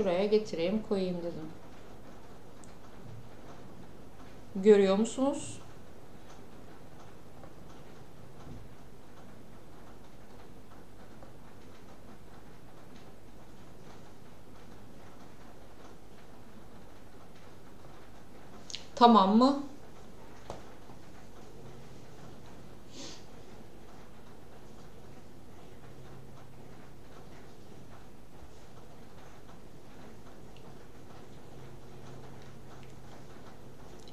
şuraya getireyim koyayım dedim. Görüyor musunuz? Tamam mı?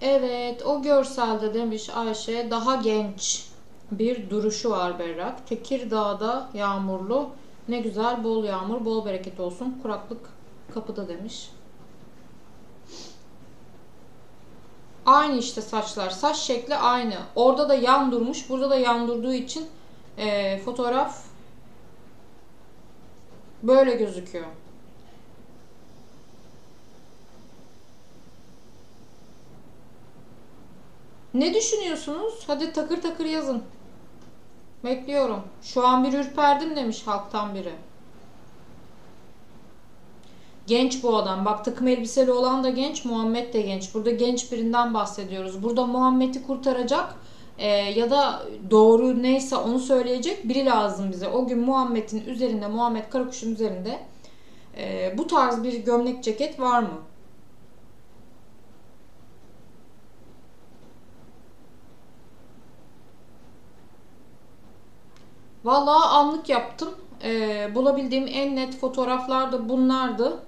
Evet, o görselde demiş Ayşe daha genç bir duruşu var berrak. Tekirdağ'da yağmurlu. Ne güzel bol yağmur, bol bereket olsun. Kuraklık kapıda demiş. Aynı işte saçlar. Saç şekli aynı. Orada da yan durmuş. Burada da yan durduğu için e, fotoğraf böyle gözüküyor. Ne düşünüyorsunuz? Hadi takır takır yazın. Bekliyorum. Şu an bir ürperdim demiş halktan biri. Genç bu adam. Bak takım elbiseli olan da genç, Muhammed de genç. Burada genç birinden bahsediyoruz. Burada Muhammed'i kurtaracak e, ya da doğru neyse onu söyleyecek biri lazım bize. O gün Muhammed'in üzerinde, Muhammed Karakuş'un üzerinde e, bu tarz bir gömlek ceket var mı? Vallahi anlık yaptım. Ee, bulabildiğim en net fotoğraflar da bunlardı.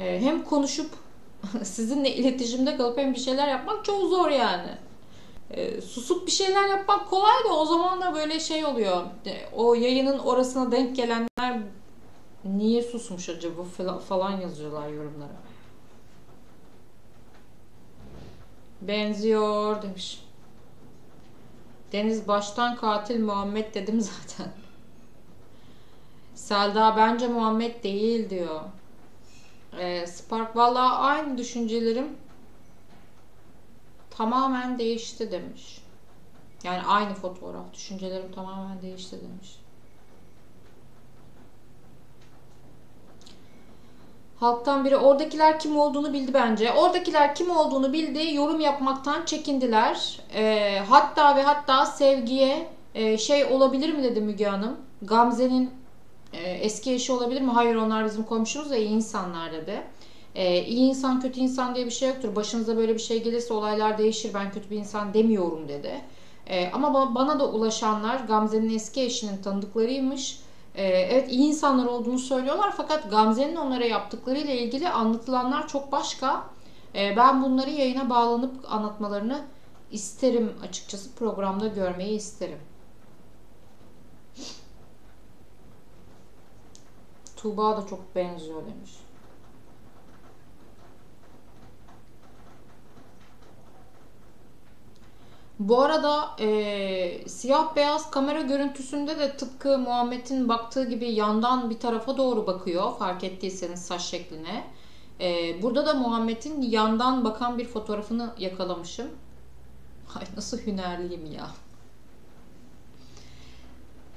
Ee, hem konuşup sizinle iletişimde kalıp hem bir şeyler yapmak çok zor yani. Ee, susup bir şeyler yapmak kolay da o zaman da böyle şey oluyor. O yayının orasına denk gelenler niye susmuş acaba falan yazıyorlar yorumlara. Benziyor demiş. Deniz baştan katil Muhammed dedim zaten. Selda bence Muhammed değil diyor. Ee, Spark valla aynı düşüncelerim tamamen değişti demiş. Yani aynı fotoğraf düşüncelerim tamamen değişti demiş. Halktan biri oradakiler kim olduğunu bildi bence. Oradakiler kim olduğunu bildi. Yorum yapmaktan çekindiler. E, hatta ve hatta sevgiye e, şey olabilir mi dedi Müge Hanım. Gamze'nin e, eski eşi olabilir mi? Hayır onlar bizim komşumuz ve iyi insanlar dedi. E, iyi insan kötü insan diye bir şey yoktur. Başınıza böyle bir şey gelirse olaylar değişir. Ben kötü bir insan demiyorum dedi. E, ama bana da ulaşanlar Gamze'nin eski eşinin tanıdıklarıymış ee, evet iyi insanlar olduğunu söylüyorlar fakat Gamze'nin onlara yaptıkları ile ilgili anlatılanlar çok başka. Ee, ben bunları yayına bağlanıp anlatmalarını isterim açıkçası programda görmeyi isterim. Tuğba da çok benziyor demiş. Bu arada e, siyah beyaz kamera görüntüsünde de tıpkı Muhammed'in baktığı gibi yandan bir tarafa doğru bakıyor fark ettiyseniz saç şekline. E, burada da Muhammed'in yandan bakan bir fotoğrafını yakalamışım. Ay nasıl hünerliyim ya.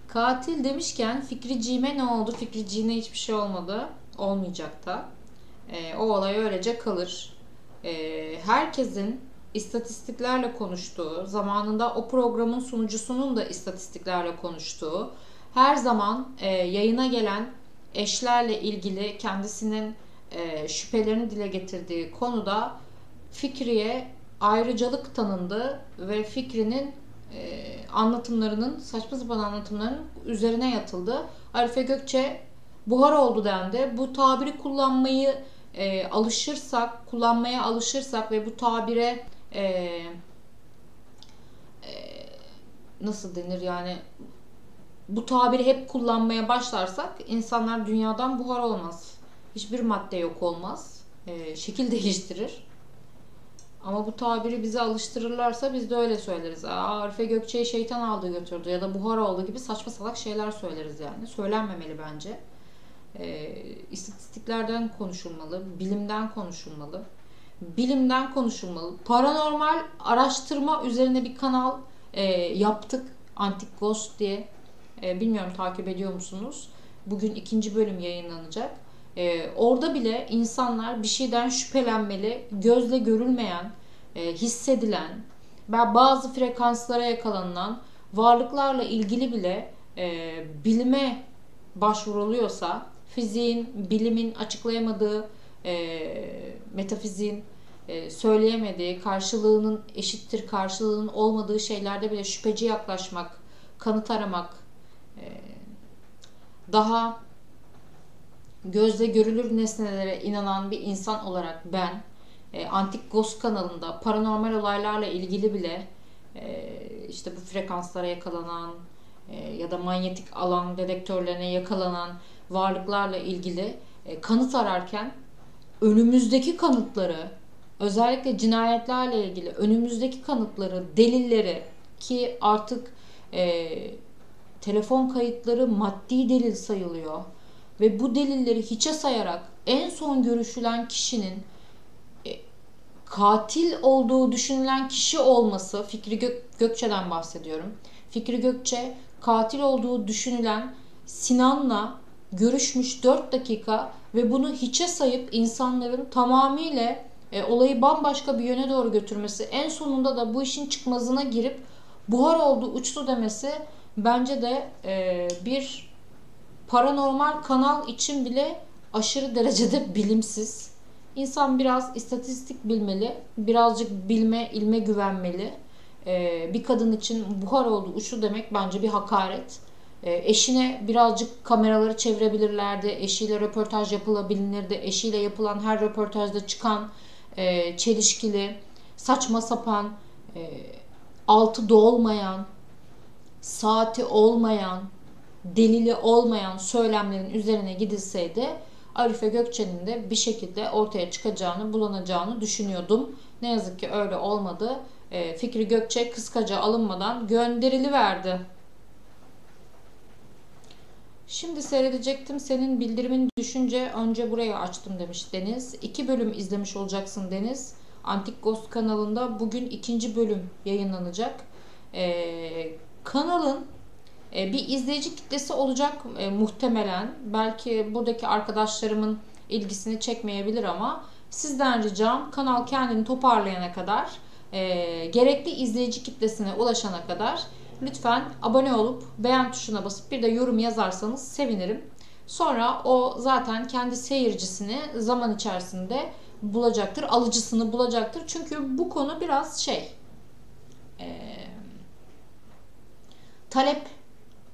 Katil demişken Fikriciğime ne oldu? Fikriciğine hiçbir şey olmadı. Olmayacak da. E, o olay öylece kalır. E, herkesin istatistiklerle konuştuğu, zamanında o programın sunucusunun da istatistiklerle konuştuğu, her zaman e, yayına gelen eşlerle ilgili kendisinin e, şüphelerini dile getirdiği konuda Fikriye ayrıcalık tanındı ve Fikri'nin e, anlatımlarının, saçma sapan anlatımlarının üzerine yatıldı. Arife Gökçe buhar oldu dendi. Bu tabiri kullanmayı e, alışırsak, kullanmaya alışırsak ve bu tabire e, e, nasıl denir yani bu tabiri hep kullanmaya başlarsak insanlar dünyadan buhar olmaz. Hiçbir madde yok olmaz. E, şekil değiştirir. Ama bu tabiri bize alıştırırlarsa biz de öyle söyleriz. Aa, Arife Gökçe'yi şeytan aldı götürdü ya da buhar oldu gibi saçma salak şeyler söyleriz yani. Söylenmemeli bence. E, istatistiklerden konuşulmalı, bilimden konuşulmalı bilimden konuşulmalı. Paranormal araştırma üzerine bir kanal e, yaptık. Antik Ghost diye. E, bilmiyorum takip ediyor musunuz? Bugün ikinci bölüm yayınlanacak. E, orada bile insanlar bir şeyden şüphelenmeli, gözle görülmeyen, e, hissedilen, bazı frekanslara yakalanan varlıklarla ilgili bile e, bilime başvuruluyorsa fiziğin, bilimin açıklayamadığı, e, metafiziğin söyleyemediği, karşılığının eşittir karşılığının olmadığı şeylerde bile şüpheci yaklaşmak, kanıt aramak, e, daha gözle görülür nesnelere inanan bir insan olarak ben e, Antik Ghost kanalında paranormal olaylarla ilgili bile e, işte bu frekanslara yakalanan e, ya da manyetik alan dedektörlerine yakalanan varlıklarla ilgili e, kanıt ararken önümüzdeki kanıtları özellikle cinayetlerle ilgili önümüzdeki kanıtları, delilleri ki artık e, telefon kayıtları maddi delil sayılıyor ve bu delilleri hiçe sayarak en son görüşülen kişinin e, katil olduğu düşünülen kişi olması Fikri Gök, Gökçe'den bahsediyorum. Fikri Gökçe katil olduğu düşünülen Sinan'la görüşmüş 4 dakika ve bunu hiçe sayıp insanların tamamıyla e, olayı bambaşka bir yöne doğru götürmesi, en sonunda da bu işin çıkmazına girip buhar oldu, uçtu demesi bence de e, bir paranormal kanal için bile aşırı derecede bilimsiz. İnsan biraz istatistik bilmeli, birazcık bilme, ilme güvenmeli. E, bir kadın için buhar oldu, uçtu demek bence bir hakaret. E, eşine birazcık kameraları çevirebilirlerdi. Eşiyle röportaj yapılabilirdi. Eşiyle yapılan her röportajda çıkan e, çelişkili, saçma sapan, e, altı dolmayan, saati olmayan, delili olmayan söylemlerin üzerine gidilseydi Arife Gökçe'nin de bir şekilde ortaya çıkacağını, bulanacağını düşünüyordum. Ne yazık ki öyle olmadı. E, Fikri Gökçe kıskaca alınmadan gönderili verdi. Şimdi seyredecektim. Senin bildirimin düşünce önce burayı açtım demiş Deniz. İki bölüm izlemiş olacaksın Deniz. Antik Ghost kanalında bugün ikinci bölüm yayınlanacak. Ee, kanalın e, bir izleyici kitlesi olacak e, muhtemelen. Belki buradaki arkadaşlarımın ilgisini çekmeyebilir ama sizden ricam kanal kendini toparlayana kadar e, gerekli izleyici kitlesine ulaşana kadar lütfen abone olup beğen tuşuna basıp bir de yorum yazarsanız sevinirim. Sonra o zaten kendi seyircisini zaman içerisinde bulacaktır, alıcısını bulacaktır. Çünkü bu konu biraz şey e, talep,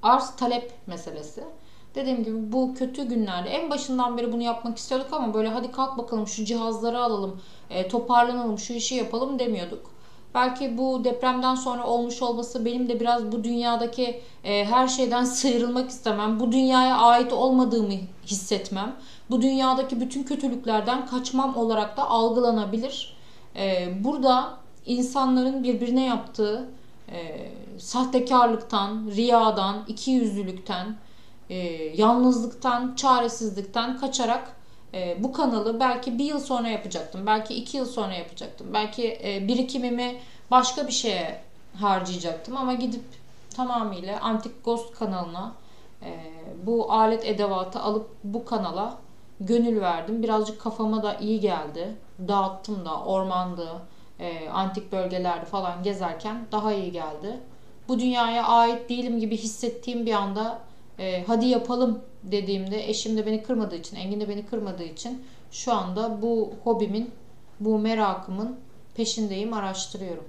arz talep meselesi. Dediğim gibi bu kötü günlerde en başından beri bunu yapmak istiyorduk ama böyle hadi kalk bakalım şu cihazları alalım, e, toparlanalım, şu işi yapalım demiyorduk. Belki bu depremden sonra olmuş olması benim de biraz bu dünyadaki e, her şeyden sıyrılmak istemem. Bu dünyaya ait olmadığımı hissetmem. Bu dünyadaki bütün kötülüklerden kaçmam olarak da algılanabilir. E, burada insanların birbirine yaptığı e, sahtekarlıktan, riyadan, ikiyüzlülükten, e, yalnızlıktan, çaresizlikten kaçarak e, bu kanalı belki bir yıl sonra yapacaktım. Belki iki yıl sonra yapacaktım. Belki e, birikimimi başka bir şeye harcayacaktım. Ama gidip tamamıyla Antik Ghost kanalına e, bu alet edevatı alıp bu kanala gönül verdim. Birazcık kafama da iyi geldi. Dağıttım da ormandı, e, antik bölgelerde falan gezerken daha iyi geldi. Bu dünyaya ait değilim gibi hissettiğim bir anda e, hadi yapalım dediğimde eşim de beni kırmadığı için, Engin de beni kırmadığı için şu anda bu hobimin, bu merakımın peşindeyim, araştırıyorum.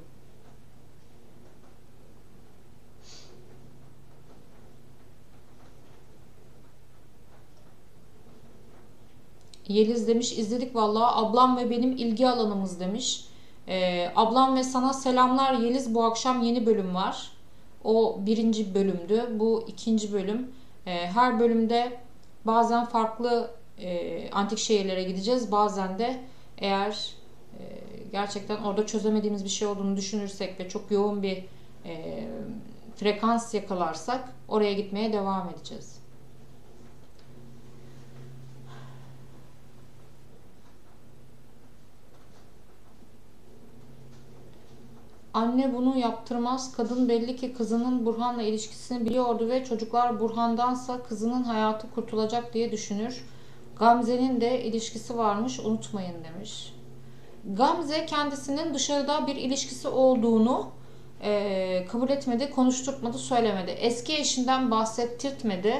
Yeliz demiş izledik vallahi ablam ve benim ilgi alanımız demiş. Ee, ablam ve sana selamlar Yeliz bu akşam yeni bölüm var. O birinci bölümdü. Bu ikinci bölüm. Ee, her bölümde bazen farklı e, antik şehirlere gideceğiz. Bazen de eğer e, gerçekten orada çözemediğimiz bir şey olduğunu düşünürsek ve çok yoğun bir e, frekans yakalarsak oraya gitmeye devam edeceğiz. Anne bunu yaptırmaz. Kadın belli ki kızının Burhan'la ilişkisini biliyordu ve çocuklar Burhan'dansa kızının hayatı kurtulacak diye düşünür. Gamze'nin de ilişkisi varmış unutmayın demiş. Gamze kendisinin dışarıda bir ilişkisi olduğunu e, kabul etmedi, konuşturtmadı, söylemedi. Eski eşinden bahsettirtmedi.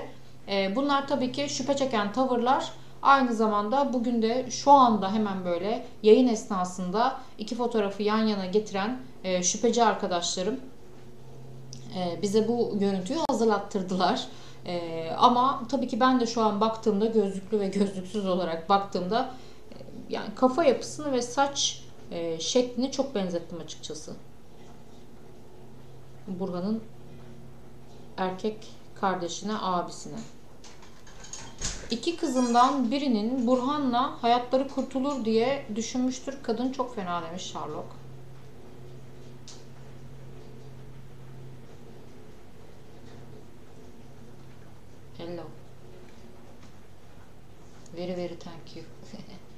E, bunlar tabii ki şüphe çeken tavırlar. Aynı zamanda bugün de şu anda hemen böyle yayın esnasında iki fotoğrafı yan yana getiren e, şüpheci arkadaşlarım e, bize bu görüntüyü hazırlattırdılar. E, ama tabii ki ben de şu an baktığımda gözlüklü ve gözlüksüz olarak baktığımda e, yani kafa yapısını ve saç e, şeklini çok benzettim açıkçası. Burhan'ın erkek kardeşine, abisine. İki kızından birinin Burhan'la hayatları kurtulur diye düşünmüştür. Kadın çok fena demiş Sherlock. Hello. Very very thank you.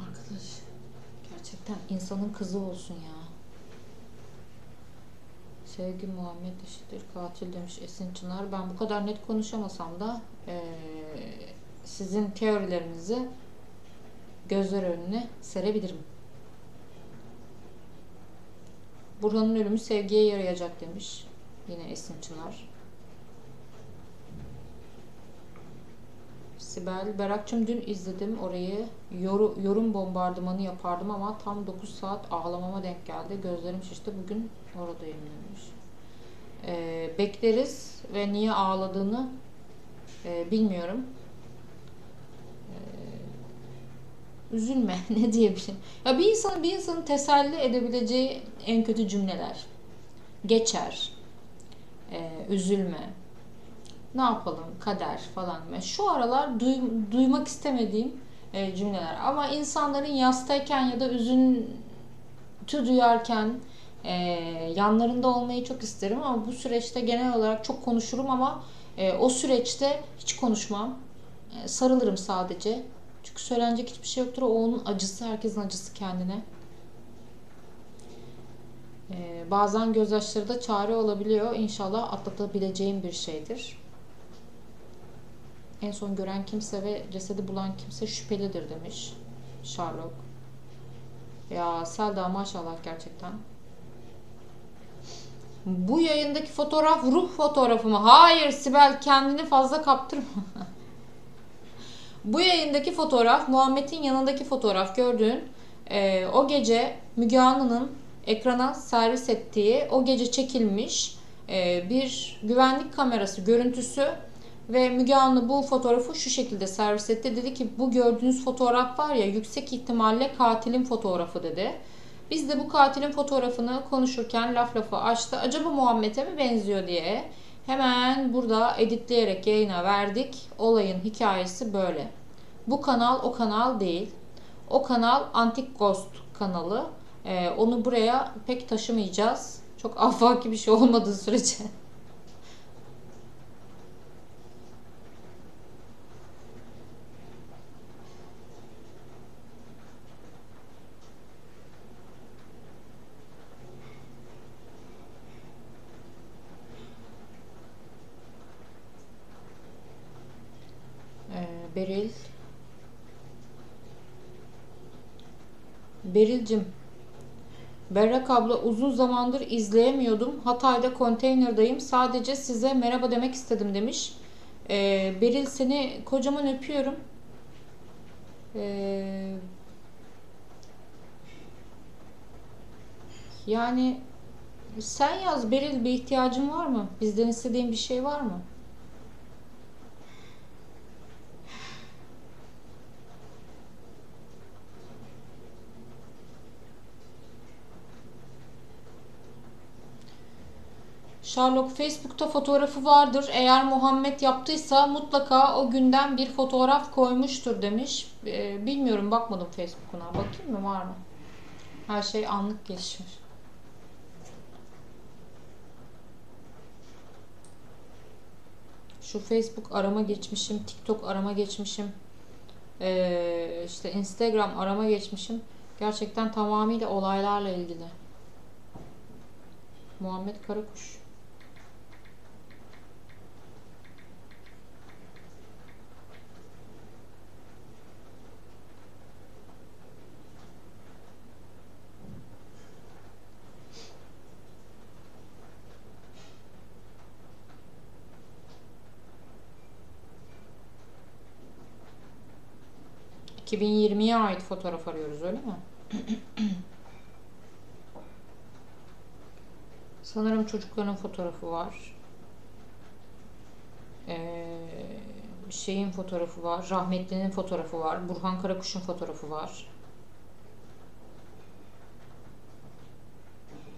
Arkadaş gerçekten insanın kızı olsun ya. Sevgi Muhammed eşittir katil demiş Esin Çınar. Ben bu kadar net konuşamasam da eee, sizin teorilerinizi gözler önüne serebilirim. Burhan'ın ölümü sevgiye yarayacak demiş. Yine Esin Çınar. Sibel, Berak'cığım dün izledim orayı. Yoru, yorum bombardımanı yapardım ama tam 9 saat ağlamama denk geldi. Gözlerim şişti. Bugün oradayım demiş. Ee, bekleriz ve niye ağladığını e, bilmiyorum. Ee, üzülme ne diyebilirim. Ya bir insanın bir insanın teselli edebileceği en kötü cümleler. Geçer. Ee, üzülme ne yapalım kader falan. Şu aralar duy- duymak istemediğim e, cümleler. Ama insanların yastayken ya da üzüntü duyarken e, yanlarında olmayı çok isterim ama bu süreçte genel olarak çok konuşurum ama e, o süreçte hiç konuşmam. E, sarılırım sadece. Çünkü söylenecek hiçbir şey yoktur. O onun acısı, herkesin acısı kendine. E, bazen gözyaşları da çare olabiliyor. İnşallah atlatabileceğim bir şeydir. En son gören kimse ve cesedi bulan kimse şüphelidir demiş Sherlock. Ya Selda maşallah gerçekten. Bu yayındaki fotoğraf ruh fotoğrafı mı? Hayır Sibel kendini fazla kaptırma. Bu yayındaki fotoğraf Muhammed'in yanındaki fotoğraf gördüğün e, o gece Müge Anlı'nın ekrana servis ettiği o gece çekilmiş e, bir güvenlik kamerası görüntüsü ve Müge Anlı bu fotoğrafı şu şekilde servis etti. Dedi ki bu gördüğünüz fotoğraf var ya yüksek ihtimalle katilin fotoğrafı dedi. Biz de bu katilin fotoğrafını konuşurken laf lafı açtı. Acaba Muhammed'e mi benziyor diye hemen burada editleyerek yayına verdik. Olayın hikayesi böyle. Bu kanal o kanal değil. O kanal Antik Ghost kanalı. Ee, onu buraya pek taşımayacağız. Çok afaki bir şey olmadığı sürece. Ee, Beril Beril'cim Berrak abla uzun zamandır izleyemiyordum. Hatay'da konteynerdayım. Sadece size merhaba demek istedim demiş. Ee, Beril seni kocaman öpüyorum. Ee, yani sen yaz Beril bir ihtiyacın var mı? Bizden istediğin bir şey var mı? Sherlock Facebook'ta fotoğrafı vardır. Eğer Muhammed yaptıysa mutlaka o günden bir fotoğraf koymuştur demiş. Ee, bilmiyorum bakmadım Facebook'una. Bakayım mı var mı? Her şey anlık gelişmiş. Şu Facebook arama geçmişim, TikTok arama geçmişim, ee, işte Instagram arama geçmişim. Gerçekten tamamıyla olaylarla ilgili. Muhammed Karakuş. ...2020'ye ait fotoğraf arıyoruz öyle mi? Sanırım çocukların fotoğrafı var. Ee, şeyin fotoğrafı var. Rahmetli'nin fotoğrafı var. Burhan Karakuş'un fotoğrafı var.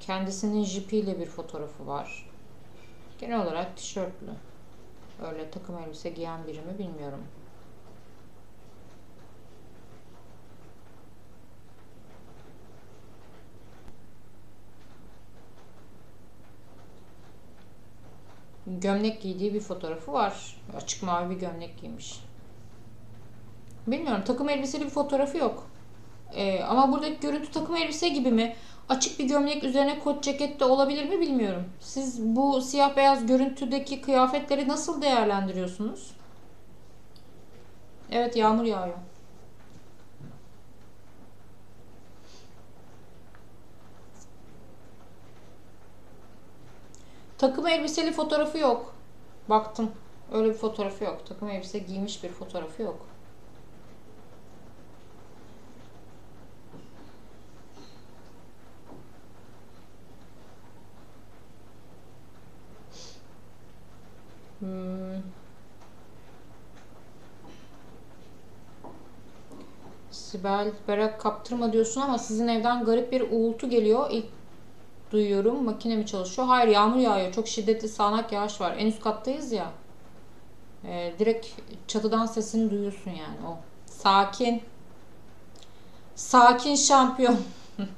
Kendisinin jipiyle bir fotoğrafı var. Genel olarak tişörtlü. Öyle takım elbise giyen biri mi bilmiyorum. Gömlek giydiği bir fotoğrafı var. Açık mavi bir gömlek giymiş. Bilmiyorum takım elbiseli bir fotoğrafı yok. Ee, ama buradaki görüntü takım elbise gibi mi? Açık bir gömlek üzerine kot ceket de olabilir mi bilmiyorum. Siz bu siyah beyaz görüntüdeki kıyafetleri nasıl değerlendiriyorsunuz? Evet yağmur yağıyor. Takım elbiseli fotoğrafı yok. Baktım. Öyle bir fotoğrafı yok. Takım elbise giymiş bir fotoğrafı yok. Hmm. Sibel Berak kaptırma diyorsun ama sizin evden garip bir uğultu geliyor. İlk duyuyorum. Makine mi çalışıyor? Hayır yağmur yağıyor. Çok şiddetli sağanak yağış var. En üst kattayız ya. Ee, direkt çatıdan sesini duyuyorsun yani o. Sakin. Sakin şampiyon.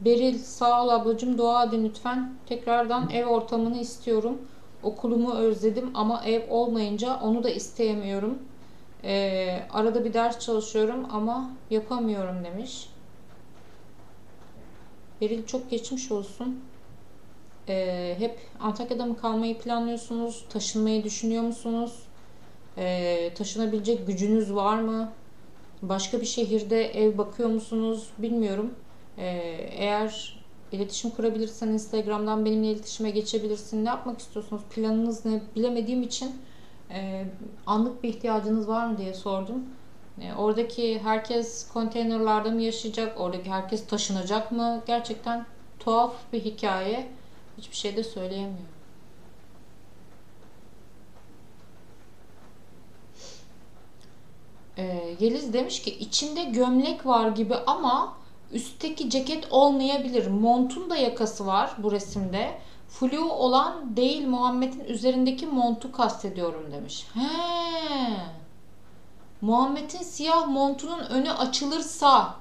Beril sağ ol ablacığım dua edin lütfen. Tekrardan ev ortamını istiyorum. Okulumu özledim ama ev olmayınca onu da isteyemiyorum. Ee, arada bir ders çalışıyorum ama yapamıyorum demiş. Beril çok geçmiş olsun. Ee, hep Antakya'da mı kalmayı planlıyorsunuz? Taşınmayı düşünüyor musunuz? Ee, taşınabilecek gücünüz var mı? Başka bir şehirde ev bakıyor musunuz? Bilmiyorum. Ee, eğer iletişim kurabilirsen Instagram'dan benimle iletişime geçebilirsin. Ne yapmak istiyorsunuz? Planınız ne? Bilemediğim için e, anlık bir ihtiyacınız var mı diye sordum. E, oradaki herkes konteynerlarda mı yaşayacak? Oradaki herkes taşınacak mı? Gerçekten tuhaf bir hikaye. Hiçbir şey de söyleyemiyorum. E, Yeliz demiş ki içinde gömlek var gibi ama üstteki ceket olmayabilir. Montun da yakası var bu resimde. Flu olan değil Muhammed'in üzerindeki montu kastediyorum demiş. He. Muhammed'in siyah montunun önü açılırsa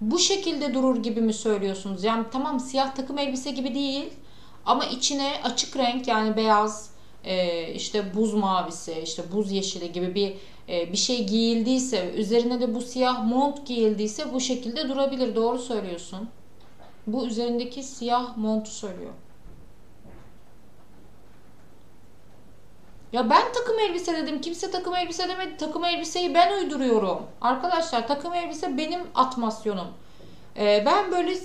bu şekilde durur gibi mi söylüyorsunuz? Yani tamam siyah takım elbise gibi değil ama içine açık renk yani beyaz e, işte buz mavisi işte buz yeşili gibi bir e, bir şey giyildiyse üzerine de bu siyah mont giyildiyse bu şekilde durabilir. Doğru söylüyorsun. Bu üzerindeki siyah montu söylüyor. Ya ben takım elbise dedim. Kimse takım elbise demedi. Takım elbiseyi ben uyduruyorum. Arkadaşlar takım elbise benim atmasyonum. Ee, ben böyle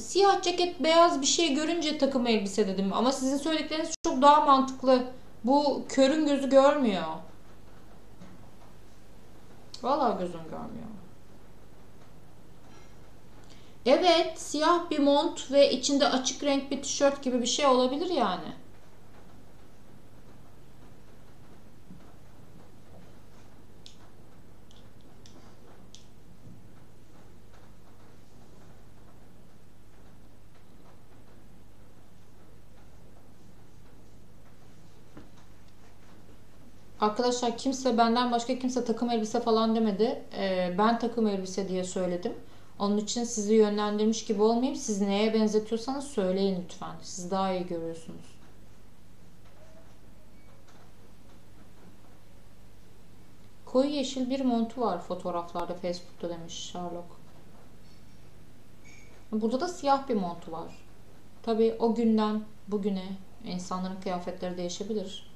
siyah ceket beyaz bir şey görünce takım elbise dedim. Ama sizin söyledikleriniz çok daha mantıklı. Bu körün gözü görmüyor. Vallahi gözüm görmüyor. Evet, siyah bir mont ve içinde açık renk bir tişört gibi bir şey olabilir yani. Arkadaşlar kimse benden başka kimse takım elbise falan demedi. Ee, ben takım elbise diye söyledim. Onun için sizi yönlendirmiş gibi olmayayım. Siz neye benzetiyorsanız söyleyin lütfen. Siz daha iyi görüyorsunuz. Koyu yeşil bir montu var fotoğraflarda Facebook'ta demiş Sherlock. Burada da siyah bir montu var. Tabi o günden bugüne insanların kıyafetleri değişebilir.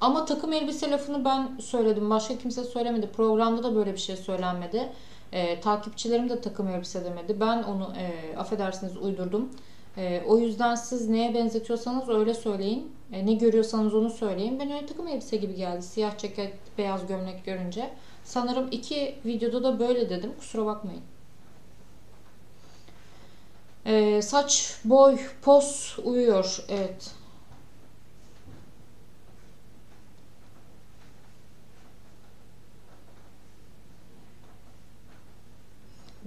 Ama takım elbise lafını ben söyledim. Başka kimse söylemedi. Programda da böyle bir şey söylenmedi. E, takipçilerim de takım elbise demedi. Ben onu e, affedersiniz uydurdum. E, o yüzden siz neye benzetiyorsanız öyle söyleyin. E, ne görüyorsanız onu söyleyin. Ben öyle takım elbise gibi geldi. Siyah ceket, beyaz gömlek görünce. Sanırım iki videoda da böyle dedim. Kusura bakmayın. E, saç, boy, pos uyuyor. Evet.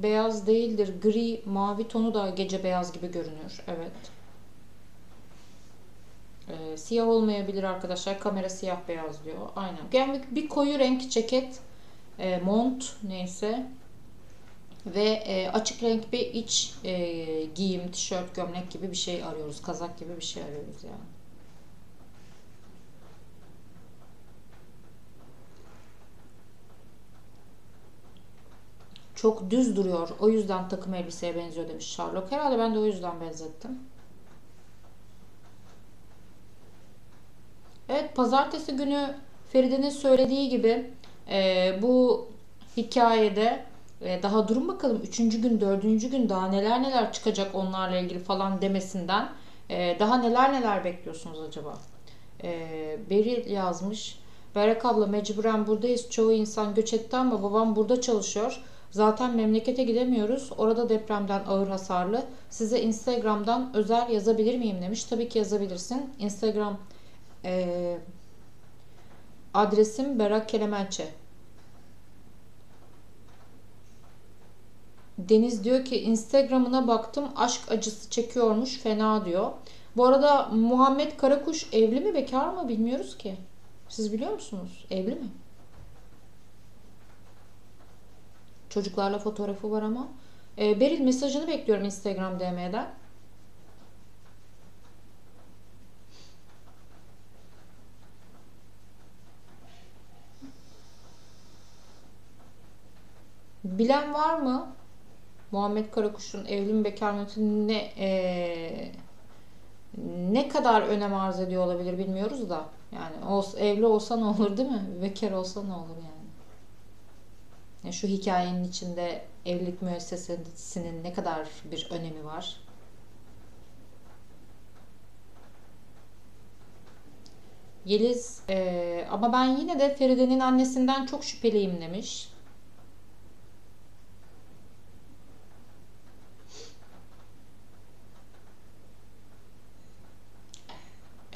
Beyaz değildir. Gri, mavi tonu da gece beyaz gibi görünüyor. Evet. Ee, siyah olmayabilir arkadaşlar. Kamera siyah beyaz diyor. Aynen. Yani bir, koyu renk ceket, e, mont neyse ve e, açık renk bir iç e, giyim, tişört, gömlek gibi bir şey arıyoruz. Kazak gibi bir şey arıyoruz yani. Çok düz duruyor. O yüzden takım elbiseye benziyor demiş Sherlock. Herhalde ben de o yüzden benzettim. Evet pazartesi günü Feride'nin söylediği gibi e, bu hikayede e, daha durun bakalım üçüncü gün dördüncü gün daha neler neler çıkacak onlarla ilgili falan demesinden e, daha neler neler bekliyorsunuz acaba? E, Beril yazmış. Berek abla mecburen buradayız. Çoğu insan göç etti ama babam burada çalışıyor. Zaten memlekete gidemiyoruz. Orada depremden ağır hasarlı. Size Instagram'dan özel yazabilir miyim demiş. Tabii ki yazabilirsin. Instagram e, adresim Berak Kelemençe. Deniz diyor ki Instagram'ına baktım aşk acısı çekiyormuş fena diyor. Bu arada Muhammed Karakuş evli mi bekar mı bilmiyoruz ki. Siz biliyor musunuz? Evli mi? Çocuklarla fotoğrafı var ama. E, Beril mesajını bekliyorum Instagram DM'den. Bilen var mı? Muhammed Karakuş'un evli mi bekar mı ne e, ne kadar önem arz ediyor olabilir bilmiyoruz da. Yani evli olsa ne olur değil mi? Bekar olsa ne olur yani. Şu hikayenin içinde evlilik müessesesinin ne kadar bir önemi var? Yeliz e, ama ben yine de Feride'nin annesinden çok şüpheliyim demiş.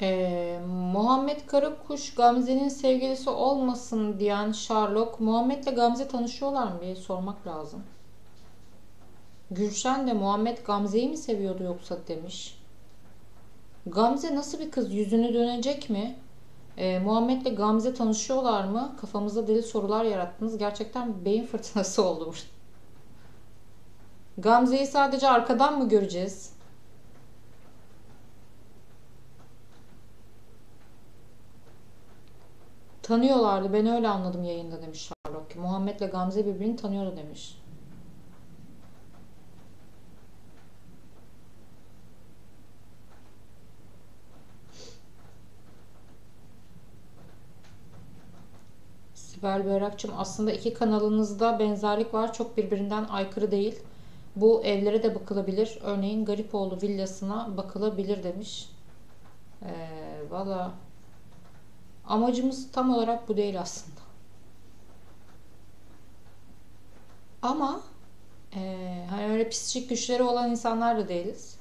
Ee, Muhammed Karakuş Gamze'nin sevgilisi olmasın diyen Sherlock Muhammed'le Gamze tanışıyorlar mı diye sormak lazım. Gülşen de Muhammed Gamze'yi mi seviyordu yoksa demiş. Gamze nasıl bir kız? Yüzünü dönecek mi? Ee, Muhammed'le Gamze tanışıyorlar mı? Kafamızda deli sorular yarattınız. Gerçekten beyin fırtınası oldu. Gamze'yi sadece arkadan mı göreceğiz? Tanıyorlardı. Ben öyle anladım yayında demiş Sherlock. Muhammed'le Gamze birbirini tanıyordu demiş. Sibel Berrakçım aslında iki kanalınızda benzerlik var. Çok birbirinden aykırı değil. Bu evlere de bakılabilir. Örneğin Garipoğlu villasına bakılabilir demiş. Ee, Valla Amacımız tam olarak bu değil aslında. Ama e, hani öyle psikik güçleri olan insanlar da değiliz.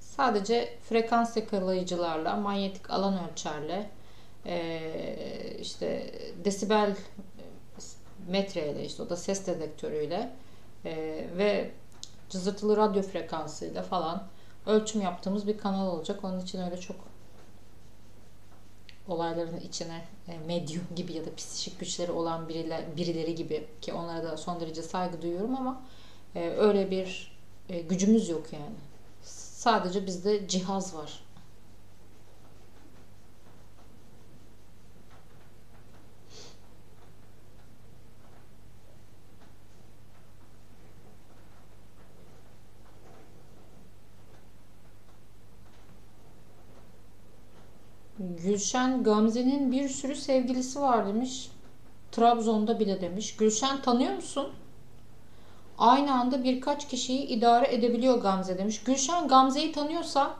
Sadece frekans yakalayıcılarla, manyetik alan ölçerle, e, işte desibel metreyle işte o da ses dedektörüyle e, ve cızırtılı radyo frekansıyla falan ölçüm yaptığımız bir kanal olacak. Onun için öyle çok olayların içine e, medyum gibi ya da psikik güçleri olan biriler, birileri gibi ki onlara da son derece saygı duyuyorum ama e, öyle bir e, gücümüz yok yani. Sadece bizde cihaz var. Gülşen Gamze'nin bir sürü sevgilisi var demiş. Trabzon'da bile demiş. Gülşen tanıyor musun? Aynı anda birkaç kişiyi idare edebiliyor Gamze demiş. Gülşen Gamze'yi tanıyorsan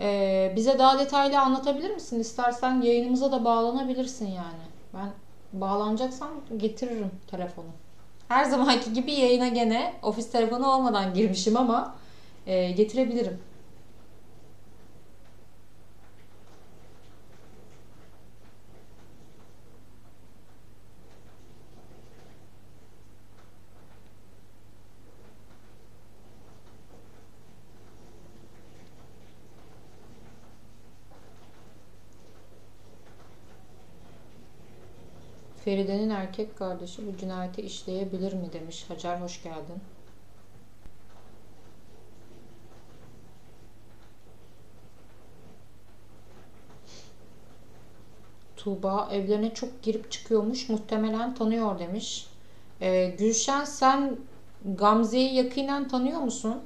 e, bize daha detaylı anlatabilir misin? İstersen yayınımıza da bağlanabilirsin yani. Ben bağlanacaksan getiririm telefonu. Her zamanki gibi yayına gene ofis telefonu olmadan girmişim ama e, getirebilirim. Feride'nin erkek kardeşi bu cinayeti işleyebilir mi demiş. Hacer hoş geldin. Tuğba evlerine çok girip çıkıyormuş. Muhtemelen tanıyor demiş. Ee, Gülşen sen Gamze'yi yakinen tanıyor musun?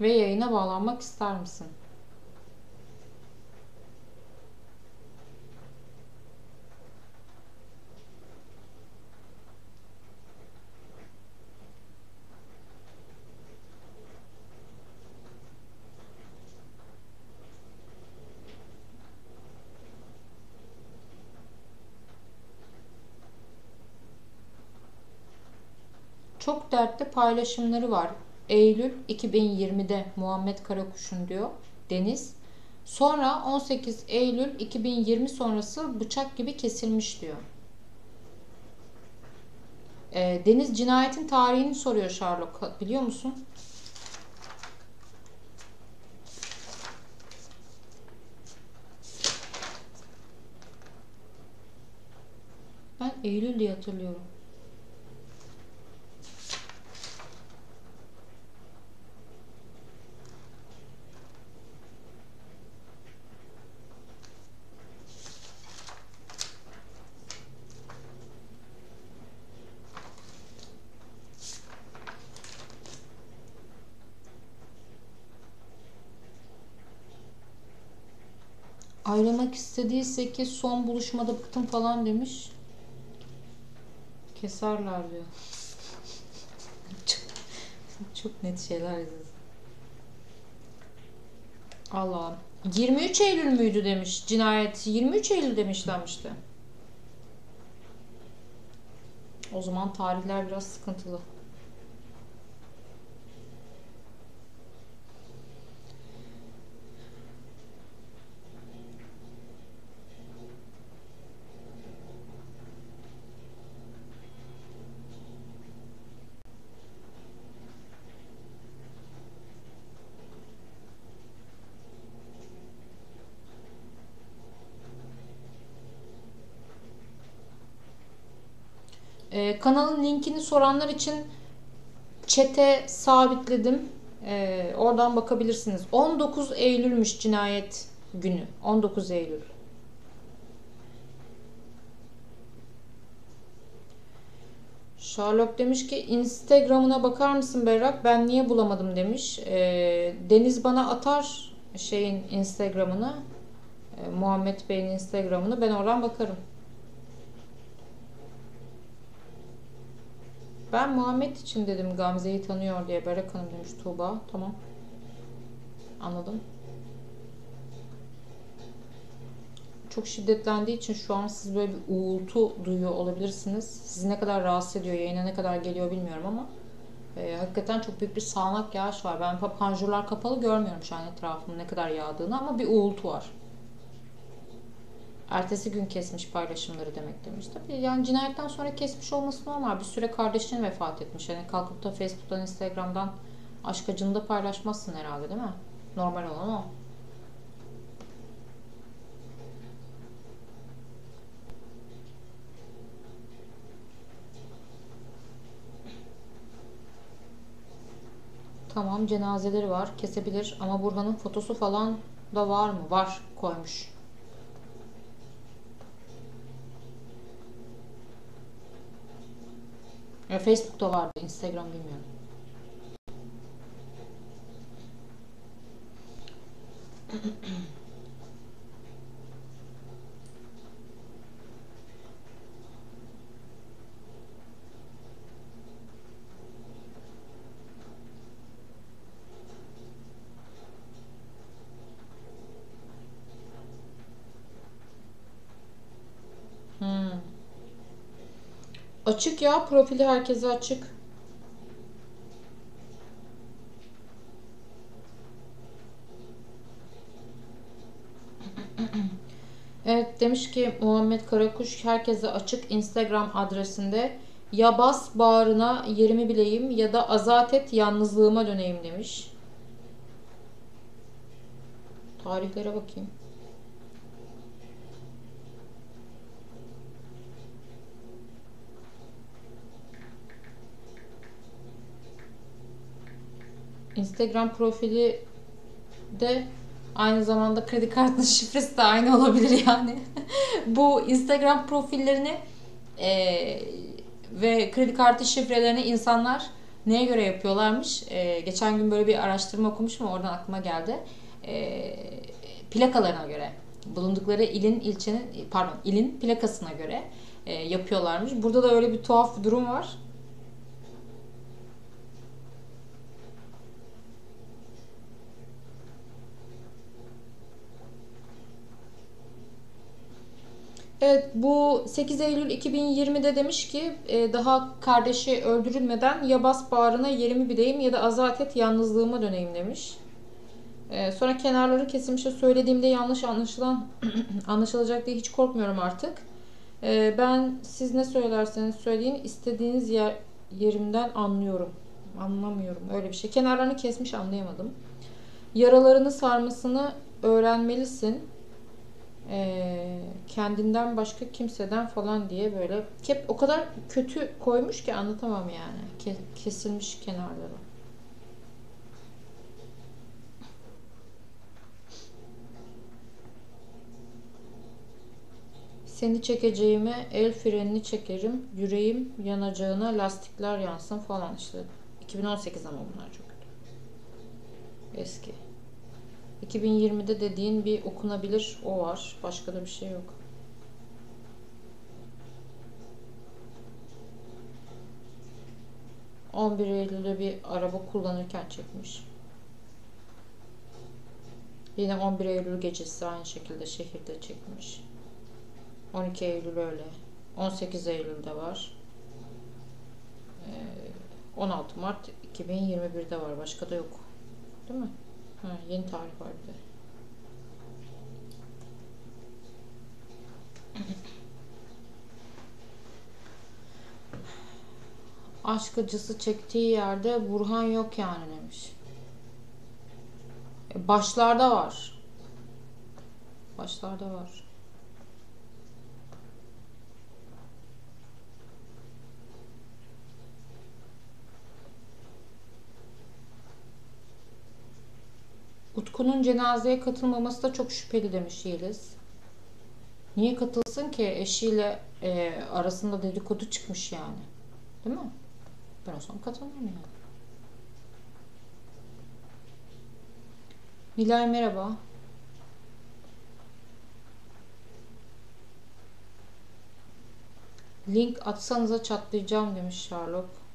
Ve yayına bağlanmak ister misin? Çok dertli paylaşımları var. Eylül 2020'de Muhammed Karakuş'un diyor Deniz. Sonra 18 Eylül 2020 sonrası bıçak gibi kesilmiş diyor. E, Deniz cinayetin tarihini soruyor Sherlock. Biliyor musun? Ben Eylül diye hatırlıyorum. Ayrılmak istediyse ki son buluşmada bıktım falan demiş. Keserler diyor. çok, çok net şeyler yazıyor. Allah. 23 Eylül müydü demiş cinayet. 23 Eylül demişlenmişti. O zaman tarihler biraz sıkıntılı. Ee, kanalın linkini soranlar için çete sabitledim. Ee, oradan bakabilirsiniz. 19 Eylül'müş cinayet günü. 19 Eylül. Sherlock demiş ki Instagram'ına bakar mısın Berrak? Ben niye bulamadım demiş. Ee, Deniz bana atar şeyin Instagram'ını. Ee, Muhammed Bey'in Instagram'ını. Ben oradan bakarım. Ben Muhammed için dedim Gamze'yi tanıyor diye Berek Hanım demiş Tuğba. Tamam. Anladım. Çok şiddetlendiği için şu an siz böyle bir uğultu duyuyor olabilirsiniz. Sizi ne kadar rahatsız ediyor, yayına ne kadar geliyor bilmiyorum ama e, hakikaten çok büyük bir sağanak yağış var. Ben panjurlar kapalı görmüyorum şu an etrafımda ne kadar yağdığını ama bir uğultu var. Ertesi gün kesmiş paylaşımları demek demiş. Tabii yani cinayetten sonra kesmiş olması normal. Bir süre kardeşin vefat etmiş. Yani kalkıp da Facebook'tan, Instagram'dan aşk acını da paylaşmazsın herhalde değil mi? Normal olan o. Tamam cenazeleri var kesebilir ama Burhan'ın fotosu falan da var mı? Var koymuş. Ya Facebook'ta vardı. Instagram bilmiyorum. Hmm. Açık ya profili herkese açık. Evet demiş ki Muhammed Karakuş herkese açık Instagram adresinde ya bas bağrına yerimi bileyim ya da azat et yalnızlığıma döneyim demiş. Tarihlere bakayım. Instagram profili de aynı zamanda kredi kartının şifresi de aynı olabilir yani. Bu Instagram profillerini e, ve kredi kartı şifrelerini insanlar neye göre yapıyorlarmış? E, geçen gün böyle bir araştırma okumuşum oradan aklıma geldi. E, plakalarına göre bulundukları ilin ilçenin pardon ilin plakasına göre e, yapıyorlarmış. Burada da öyle bir tuhaf bir durum var. Evet bu 8 Eylül 2020'de demiş ki e, daha kardeşi öldürülmeden ya bas bağrına yerimi bileyim ya da azat et yalnızlığıma döneyim demiş. E, sonra kenarları kesilmişe söylediğimde yanlış anlaşılan anlaşılacak diye hiç korkmuyorum artık. E, ben siz ne söylerseniz söyleyin istediğiniz yer, yerimden anlıyorum. Anlamıyorum öyle bir şey. Kenarlarını kesmiş anlayamadım. Yaralarını sarmasını öğrenmelisin e, kendinden başka kimseden falan diye böyle hep o kadar kötü koymuş ki anlatamam yani. Kesilmiş kenarları. Seni çekeceğime el frenini çekerim. Yüreğim yanacağına lastikler yansın falan işte. 2018 ama bunlar çok kötü. Eski. 2020'de dediğin bir okunabilir o var. Başka da bir şey yok. ...11 Eylül'de bir araba kullanırken çekmiş. Yine 11 Eylül gecesi aynı şekilde şehirde çekmiş. 12 Eylül öyle. 18 Eylül'de var. 16 Mart 2021'de var. Başka da yok. Değil mi? Ha, yeni tarih var bir. Aşk acısı çektiği yerde Burhan yok yani demiş. E, başlarda var. Başlarda var. Utku'nun cenazeye katılmaması da çok şüpheli demiş Yeliz. Niye katılsın ki? Eşiyle e, arasında dedikodu çıkmış yani. Değil mi? Ben o zaman katılmam yani. Nilay merhaba. Link atsanıza çatlayacağım demiş Sherlock.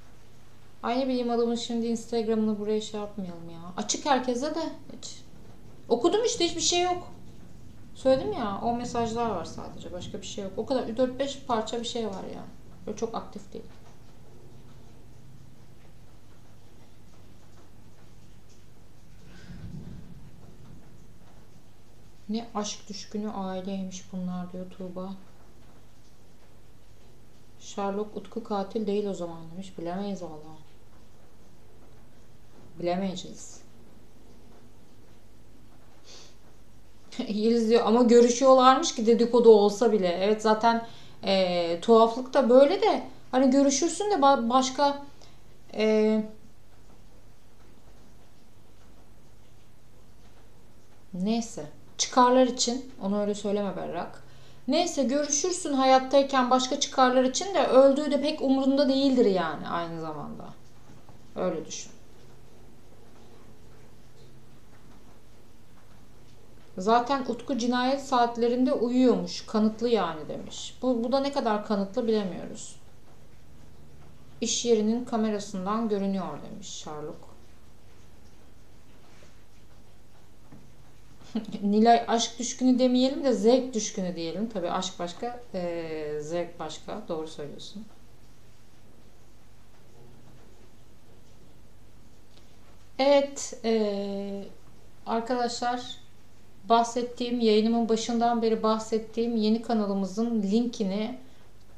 Aynı bilim adamın şimdi Instagram'ını buraya şey yapmayalım ya. Açık herkese de. Hiç. Okudum işte hiçbir şey yok. Söyledim ya o mesajlar var sadece başka bir şey yok. O kadar 4-5 parça bir şey var ya. Böyle çok aktif değil. Ne aşk düşkünü aileymiş bunlar diyor Tuğba. Sherlock Utku katil değil o zaman demiş. Bilemeyiz valla. Bilemeyeceğiz. Yeliz diyor ama görüşüyorlarmış ki dedikodu olsa bile. Evet zaten e, tuhaflık da böyle de hani görüşürsün de başka e, Neyse. Çıkarlar için onu öyle söyleme Berrak. Neyse görüşürsün hayattayken başka çıkarlar için de öldüğü de pek umurunda değildir yani aynı zamanda. Öyle düşün. Zaten Utku cinayet saatlerinde uyuyormuş. Kanıtlı yani demiş. Bu, bu da ne kadar kanıtlı bilemiyoruz. İş yerinin kamerasından görünüyor demiş Sherlock. Nilay aşk düşkünü demeyelim de zevk düşkünü diyelim. Tabi aşk başka, e, zevk başka. Doğru söylüyorsun. Evet, e, arkadaşlar bahsettiğim, yayınımın başından beri bahsettiğim yeni kanalımızın linkini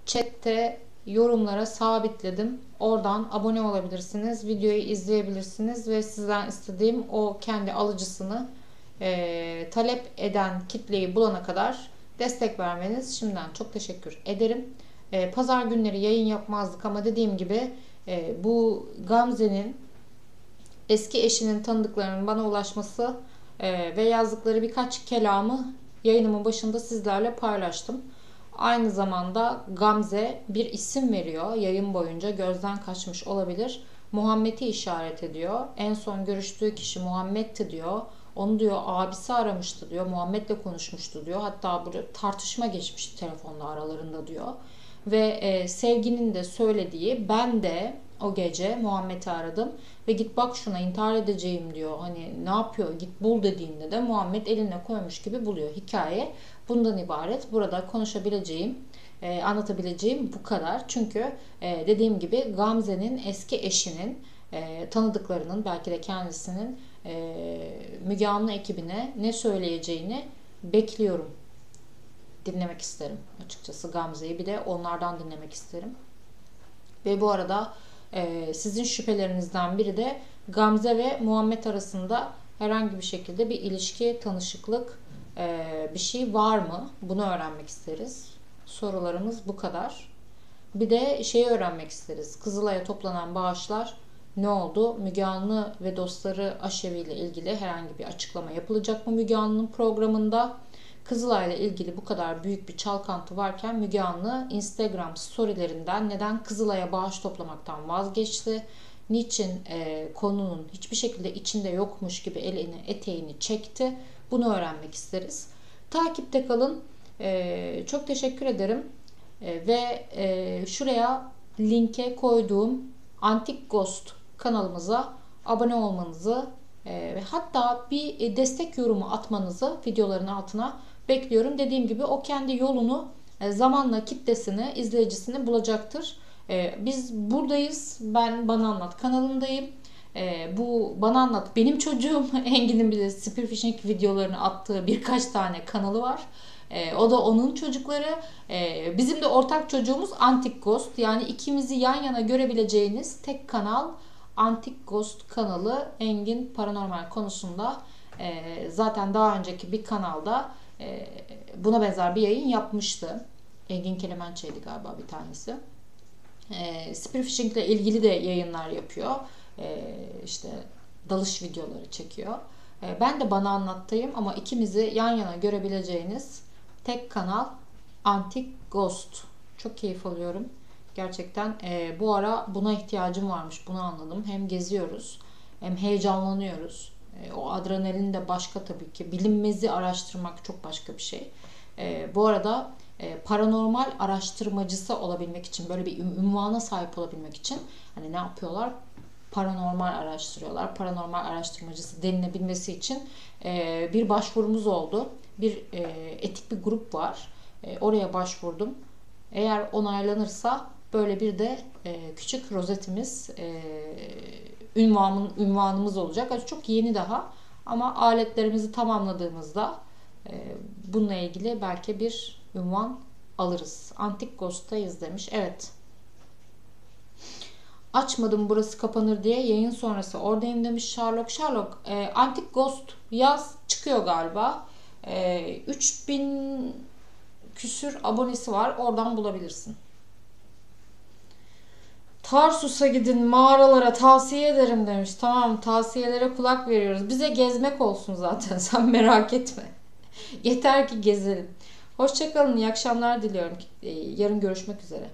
chatte yorumlara sabitledim. Oradan abone olabilirsiniz, videoyu izleyebilirsiniz ve sizden istediğim o kendi alıcısını e, talep eden kitleyi bulana kadar destek vermeniz şimdiden çok teşekkür ederim. E, Pazar günleri yayın yapmazdık ama dediğim gibi e, bu Gamze'nin eski eşinin tanıdıklarının bana ulaşması e, ve yazdıkları birkaç kelamı yayınımın başında sizlerle paylaştım. Aynı zamanda Gamze bir isim veriyor. Yayın boyunca gözden kaçmış olabilir. Muhammed'i işaret ediyor. En son görüştüğü kişi Muhammed'ti diyor. Onu diyor abisi aramıştı diyor. Muhammed'le konuşmuştu diyor. Hatta burada tartışma geçmişti telefonla aralarında diyor. Ve e, sevginin de söylediği ben de o gece Muhammed'i aradım ve git bak şuna intihar edeceğim diyor. Hani ne yapıyor git bul dediğinde de Muhammed eline koymuş gibi buluyor. Hikaye bundan ibaret. Burada konuşabileceğim e, anlatabileceğim bu kadar. Çünkü e, dediğim gibi Gamze'nin eski eşinin e, tanıdıklarının belki de kendisinin e, Müge Anlı ekibine ne söyleyeceğini bekliyorum. Dinlemek isterim açıkçası Gamze'yi bir de onlardan dinlemek isterim. Ve bu arada e, sizin şüphelerinizden biri de Gamze ve Muhammed arasında herhangi bir şekilde bir ilişki, tanışıklık e, bir şey var mı? Bunu öğrenmek isteriz. Sorularımız bu kadar. Bir de şeyi öğrenmek isteriz. Kızılay'a toplanan bağışlar ne oldu? Müge Anlı ve dostları Aşevi ile ilgili herhangi bir açıklama yapılacak mı Müge Anlı'nın programında? Kızılay ile ilgili bu kadar büyük bir çalkantı varken Müge Anlı Instagram storylerinden neden Kızılay'a bağış toplamaktan vazgeçti? Niçin e, konunun hiçbir şekilde içinde yokmuş gibi elini eteğini çekti? Bunu öğrenmek isteriz. Takipte kalın. E, çok teşekkür ederim. E, ve e, şuraya linke koyduğum Antik Ghost kanalımıza abone olmanızı e, ve hatta bir destek yorumu atmanızı videoların altına bekliyorum. Dediğim gibi o kendi yolunu e, zamanla kitlesini, izleyicisini bulacaktır. E, biz buradayız. Ben Bana Anlat kanalındayım. Bu Bana Anlat benim çocuğum. Engin'in bir de spearfishing videolarını attığı birkaç tane kanalı var. o da onun çocukları. bizim de ortak çocuğumuz Antik Ghost. Yani ikimizi yan yana görebileceğiniz tek kanal Antik Ghost kanalı Engin Paranormal konusunda e, zaten daha önceki bir kanalda e, buna benzer bir yayın yapmıştı. Engin Kelemençe'ydi galiba bir tanesi. E, spearfishing ile ilgili de yayınlar yapıyor. E, işte dalış videoları çekiyor. E, ben de bana anlattayım ama ikimizi yan yana görebileceğiniz tek kanal Antik Ghost. Çok keyif alıyorum. Gerçekten e, bu ara buna ihtiyacım varmış. Bunu anladım. Hem geziyoruz hem heyecanlanıyoruz. E, o adrenalin de başka tabii ki. Bilinmezi araştırmak çok başka bir şey. E, bu arada e, paranormal araştırmacısı olabilmek için böyle bir ünvana sahip olabilmek için hani ne yapıyorlar? Paranormal araştırıyorlar. Paranormal araştırmacısı denilebilmesi için e, bir başvurumuz oldu. Bir e, etik bir grup var. E, oraya başvurdum. Eğer onaylanırsa Böyle bir de e, küçük rozetimiz, e, ünvanın, ünvanımız olacak. Yani çok yeni daha ama aletlerimizi tamamladığımızda e, bununla ilgili belki bir ünvan alırız. Antik Ghost'tayız demiş. Evet. Açmadım burası kapanır diye yayın sonrası oradayım demiş Sherlock. Sherlock e, Antik Ghost yaz çıkıyor galiba. E, 3000 küsür abonesi var. Oradan bulabilirsin. Tarsus'a gidin mağaralara tavsiye ederim demiş. Tamam tavsiyelere kulak veriyoruz. Bize gezmek olsun zaten sen merak etme. Yeter ki gezelim. Hoşçakalın iyi akşamlar diliyorum. Ee, Yarın görüşmek üzere.